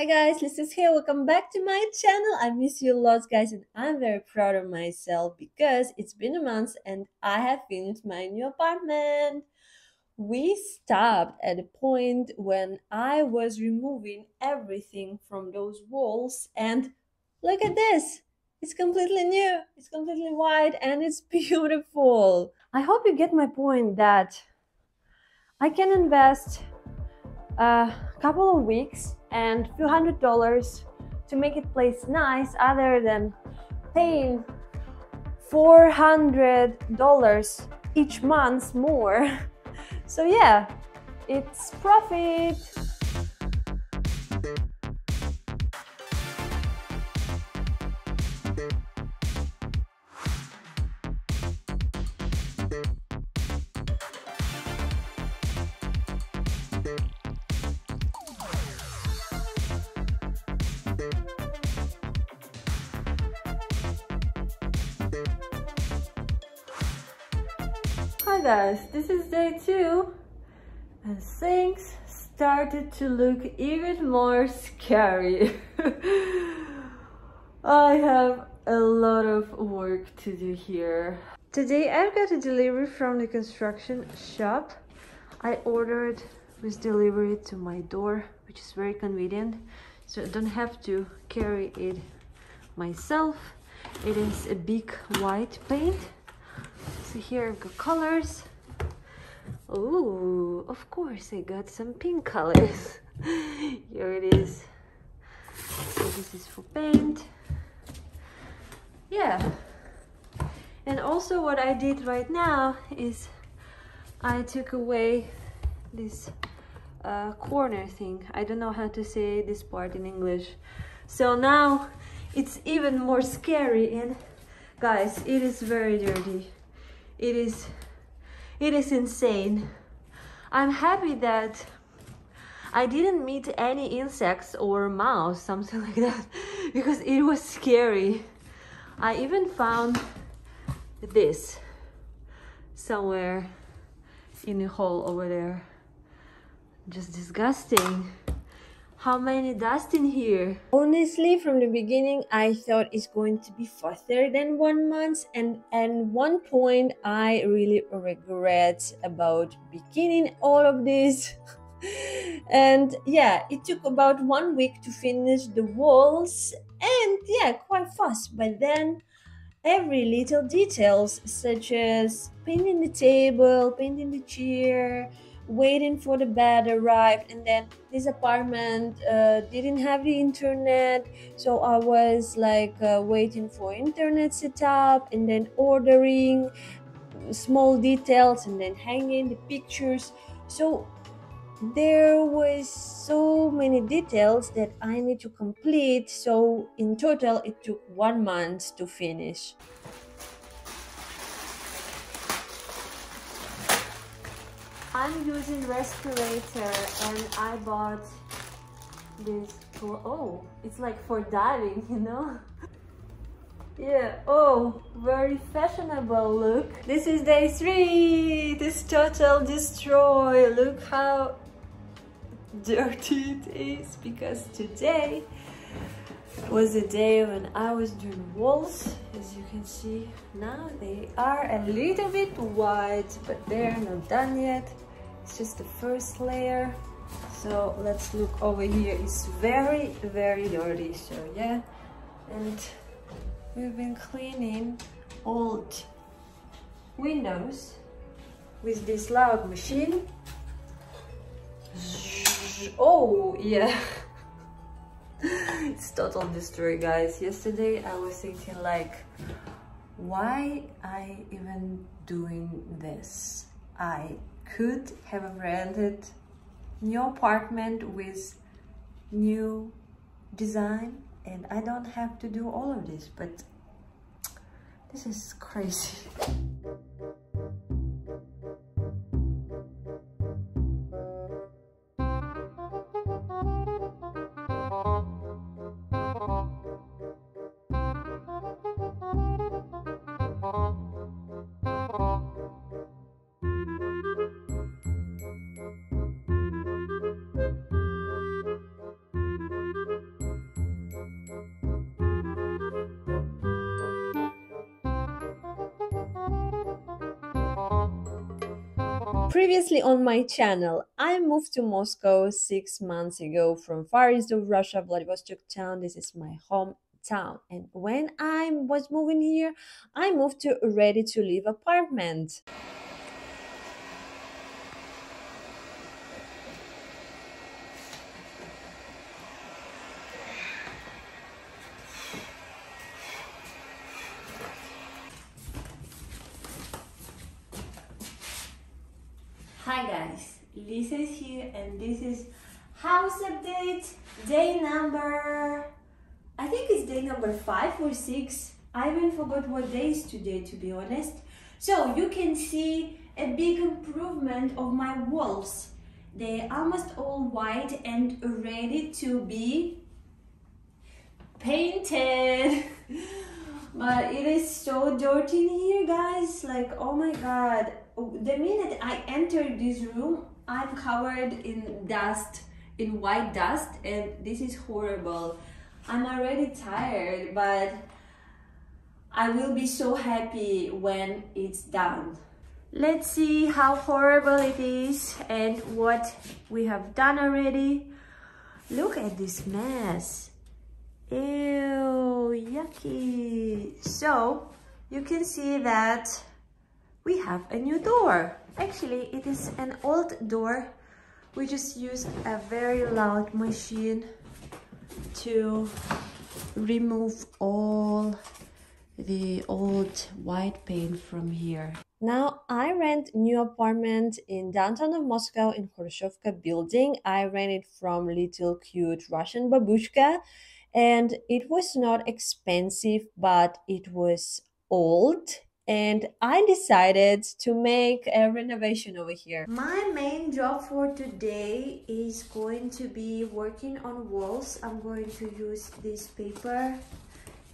Hi guys, Lisa's here. Welcome back to my channel. I miss you lots, guys, and I'm very proud of myself because it's been a month and I have finished my new apartment. We stopped at a point when I was removing everything from those walls, and look at this. It's completely new, it's completely white, and it's beautiful. I hope you get my point that I can invest a couple of weeks and few hundred dollars to make it place nice other than paying $400 each month more. So yeah, it's profit. Guys, this is day two and things started to look even more scary. I have a lot of work to do here. Today I've got a delivery from the construction shop. I ordered with delivery to my door, which is very convenient. So I don't have to carry it myself. It is a big white paint so here I've got colors. Oh, of course I got some pink colors. here it is. So this is for paint. Yeah. And also what I did right now is I took away this uh, corner thing. I don't know how to say this part in English. So now it's even more scary and guys, it is very dirty it is it is insane. I'm happy that i didn't meet any insects or mouse something like that because it was scary. I even found this somewhere in a hole over there. Just disgusting how many dust in here? Honestly, from the beginning, I thought it's going to be faster than one month, and and one point I really regret about beginning all of this. and yeah, it took about one week to finish the walls, and yeah, quite fast. But then every little details such as painting the table, painting the chair waiting for the bed arrived and then this apartment uh, didn't have the internet so i was like uh, waiting for internet setup and then ordering small details and then hanging the pictures. So there was so many details that i need to complete so in total it took one month to finish I'm using respirator and I bought this oh, it's like for diving, you know? yeah, oh, very fashionable look. This is day three, this total destroy. Look how dirty it is because today was the day when I was doing walls as you can see now they are a little bit white but they're not done yet it's just the first layer. So let's look over here. It's very very dirty so yeah. And we've been cleaning old windows with this loud machine. Oh yeah. It's total destroy guys. Yesterday i was thinking like why i even doing this i could have rented new apartment with new design and i don't have to do all of this but this is crazy Previously on my channel, I moved to Moscow six months ago from far east of Russia, Vladivostok town. This is my hometown. And when I was moving here, I moved to a ready to live apartment. Hi guys, Lisa is here and this is house update day number I think it's day number five or six. I even forgot what day is today to be honest. So you can see a big improvement of my walls. They're almost all white and ready to be painted. but it is so dirty in here guys like oh my god the minute I entered this room, I'm covered in dust, in white dust, and this is horrible. I'm already tired, but I will be so happy when it's done. Let's see how horrible it is and what we have done already. Look at this mess. Ew, yucky. So, you can see that we have a new door. Actually, it is an old door. We just used a very loud machine to remove all the old white paint from here. Now I rent new apartment in downtown of Moscow in Khrushchevka building. I rent it from little cute Russian babushka and it was not expensive but it was old and I decided to make a renovation over here. My main job for today is going to be working on walls. I'm going to use this paper.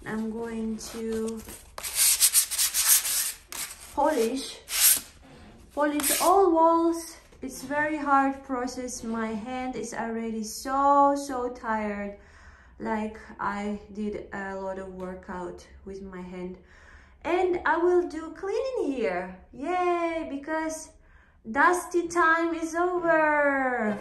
I'm going to polish polish all walls it's very hard process my hand is already so so tired like I did a lot of workout with my hand and I will do cleaning here. Yay, because dusty time is over.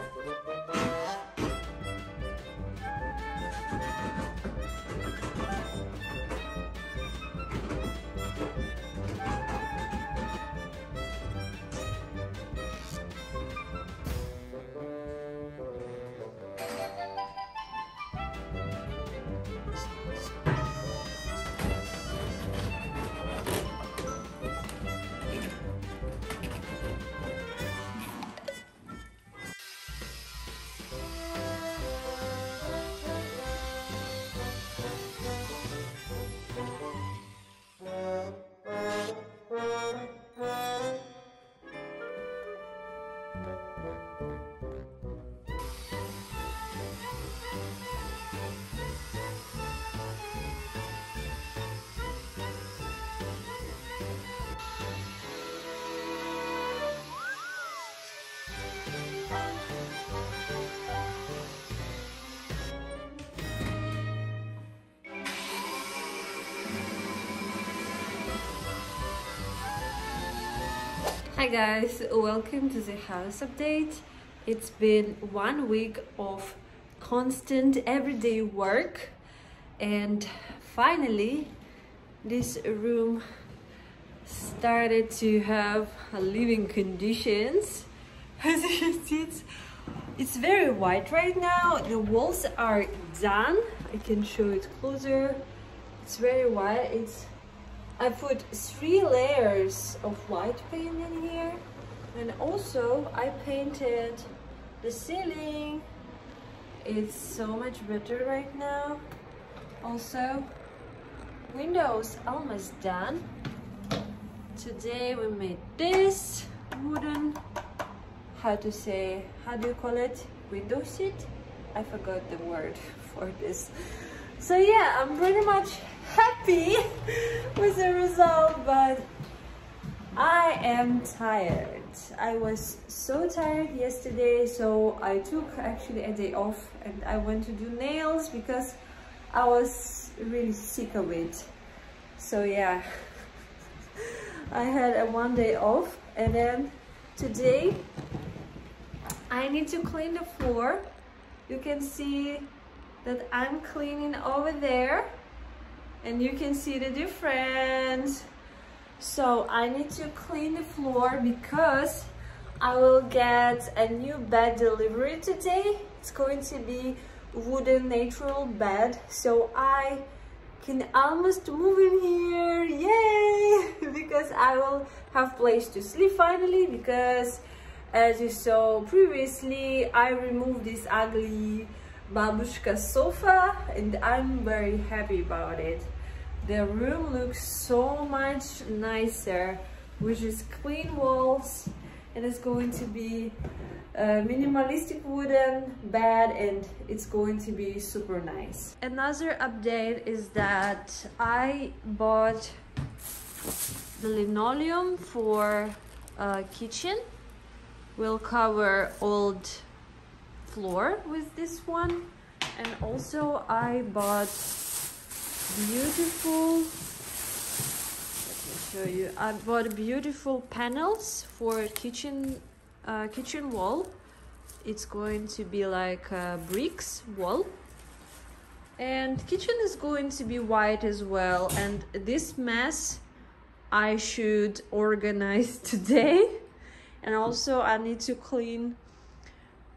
Hi guys, welcome to the house update. It's been one week of constant everyday work and finally this room started to have living conditions. As you see, it's, it's very white right now. The walls are done. I can show it closer. It's very white. It's I put three layers of white paint in here and also I painted the ceiling. It's so much better right now. Also windows almost done. Today we made this wooden how to say how do you call it? Window seat? I forgot the word for this. So yeah I'm pretty much happy with the result, but I am tired. I was so tired yesterday, so I took actually a day off and I went to do nails because I was really sick of it. So yeah, I had a one day off and then today I need to clean the floor you can see that I'm cleaning over there and you can see the difference. So I need to clean the floor because I will get a new bed delivery today. It's going to be wooden natural bed. So I can almost move in here. Yay! Because I will have place to sleep finally because as you saw previously I removed this ugly babushka sofa and I'm very happy about it the room looks so much nicer which is clean walls and it's going to be a minimalistic wooden bed and it's going to be super nice. Another update is that I bought the linoleum for a kitchen. We'll cover old floor with this one and also I bought beautiful. Let me show you. I bought beautiful panels for kitchen uh, kitchen wall. It's going to be like a bricks wall. And kitchen is going to be white as well. And this mess I should organize today. And also I need to clean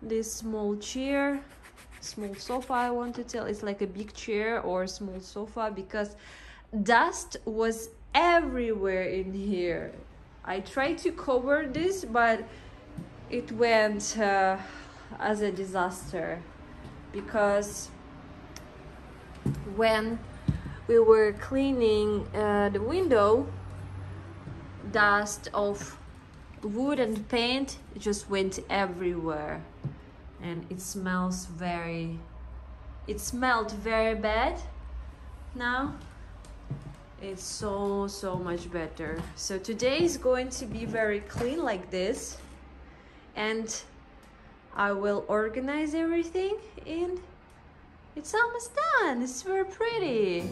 this small chair small sofa I want to tell. It's like a big chair or a small sofa because dust was everywhere in here. I tried to cover this but it went uh, as a disaster because when we were cleaning uh, the window dust of wood and paint just went everywhere and it smells very it smelled very bad now it's so so much better so today is going to be very clean like this and I will organize everything and it's almost done. It's very pretty.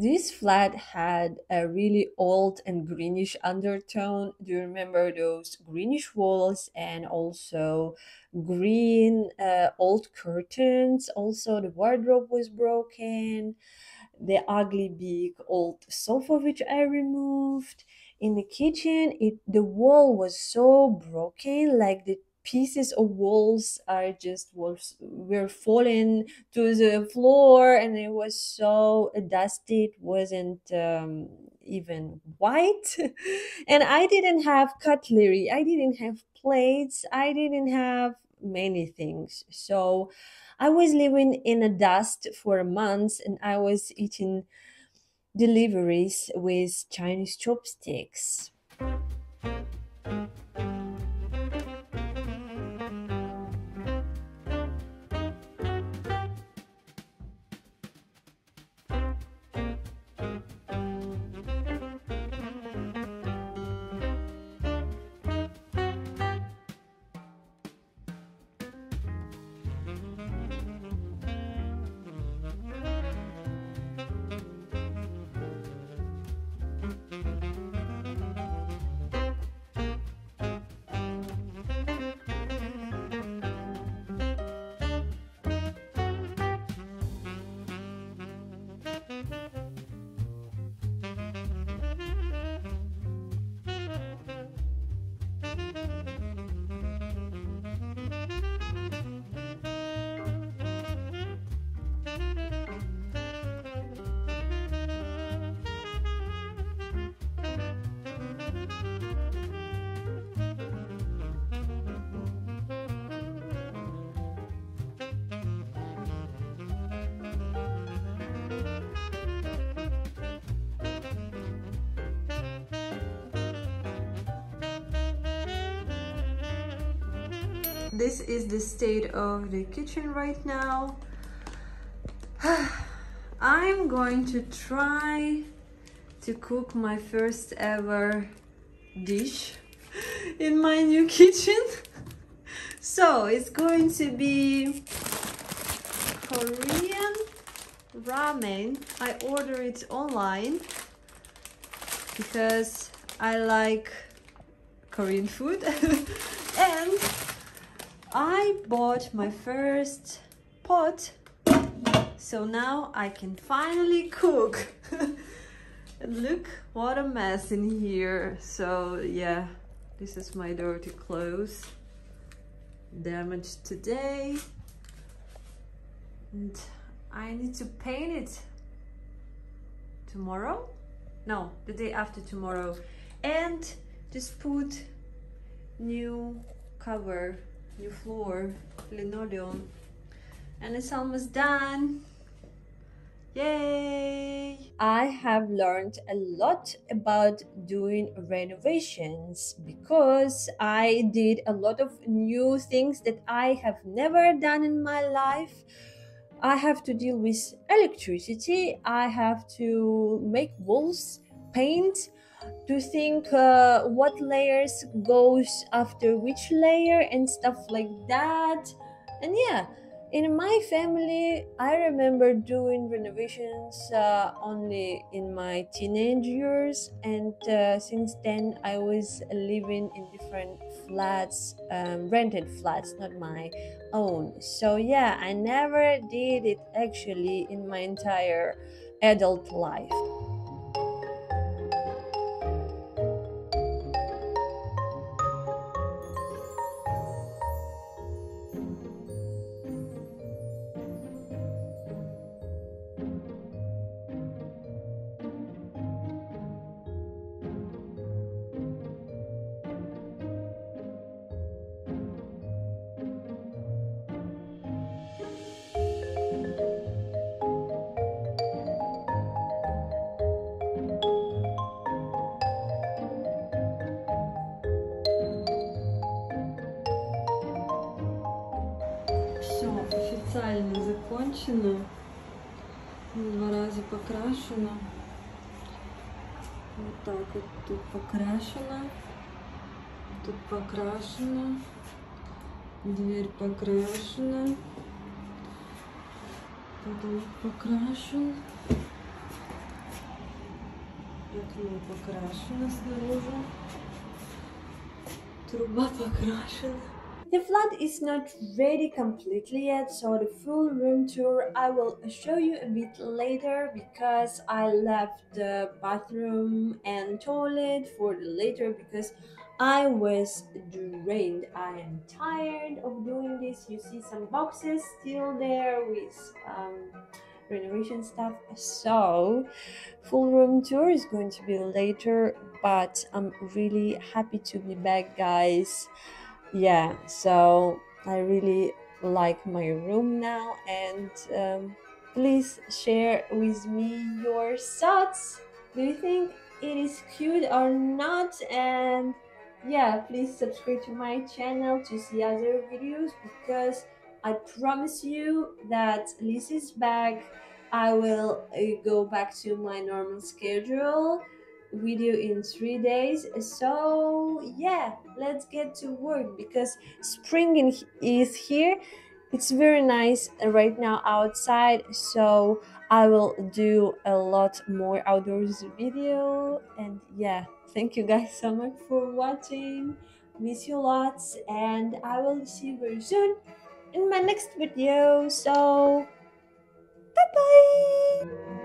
This flat had a really old and greenish undertone. Do you remember those greenish walls and also green uh, old curtains? Also, the wardrobe was broken. The ugly big old sofa which I removed. In the kitchen, it the wall was so broken, like the pieces of walls are just was were falling to the floor and it was so dusty it wasn't um, even white. And i didn't have cutlery i didn't have plates i didn't have many things. So i was living in a dust for months and i was eating deliveries with chinese chopsticks this is the state of the kitchen right now. I'm going to try to cook my first ever dish in my new kitchen. So it's going to be Korean ramen. I order it online because I like Korean food I bought my first pot so now I can finally cook. Look what a mess in here. So yeah this is my dirty clothes damaged today. And I need to paint it. Tomorrow? No the day after tomorrow. And just put new cover new floor linoleum and it's almost done Yay! I have learned a lot about doing renovations because I did a lot of new things that I have never done in my life. I have to deal with electricity, I have to make walls, paint, to think uh, what layers goes after which layer and stuff like that. And yeah, in my family i remember doing renovations uh, only in my teenage years. And uh, since then i was living in different flats um, rented flats not my own. So yeah i never did it actually in my entire adult life закончено. Два раза покрашено. Вот так вот тут покрашено. Тут покрашено. Дверь покрашена. Потом покрашен. Окно покрашено снаружи. Труба покрашена. The flat is not ready completely yet, so the full room tour I will show you a bit later because I left the bathroom and toilet for the later because I was drained. I am tired of doing this. You see some boxes still there with um, renovation stuff. So, full room tour is going to be later, but I'm really happy to be back, guys yeah so i really like my room now and um, please share with me your thoughts. Do you think it is cute or not? And yeah please subscribe to my channel to see other videos because i promise you that this is back. I will uh, go back to my normal schedule video in three days. So yeah let's get to work because spring is here. It's very nice right now outside so i will do a lot more outdoors video. And yeah thank you guys so much for watching. Miss you lots and i will see you very soon in my next video. So bye bye